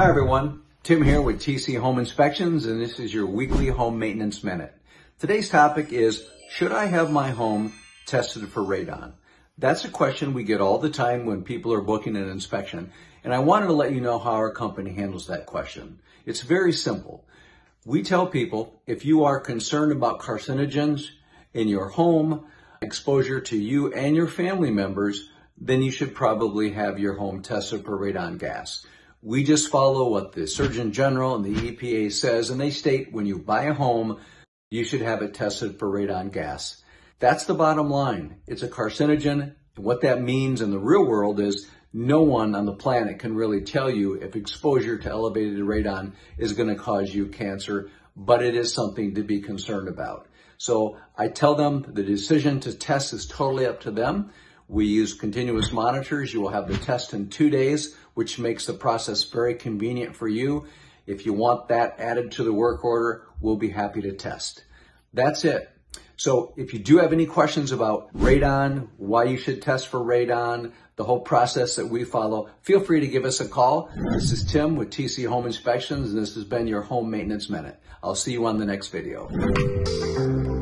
Hi everyone, Tim here with TC Home Inspections and this is your weekly home maintenance minute. Today's topic is, should I have my home tested for radon? That's a question we get all the time when people are booking an inspection and I wanted to let you know how our company handles that question. It's very simple. We tell people if you are concerned about carcinogens in your home, exposure to you and your family members, then you should probably have your home tested for radon gas. We just follow what the Surgeon General and the EPA says, and they state when you buy a home, you should have it tested for radon gas. That's the bottom line. It's a carcinogen. And what that means in the real world is no one on the planet can really tell you if exposure to elevated radon is going to cause you cancer, but it is something to be concerned about. So I tell them the decision to test is totally up to them. We use continuous monitors. You will have the test in two days, which makes the process very convenient for you. If you want that added to the work order, we'll be happy to test. That's it. So if you do have any questions about radon, why you should test for radon, the whole process that we follow, feel free to give us a call. This is Tim with TC Home Inspections, and this has been your Home Maintenance Minute. I'll see you on the next video.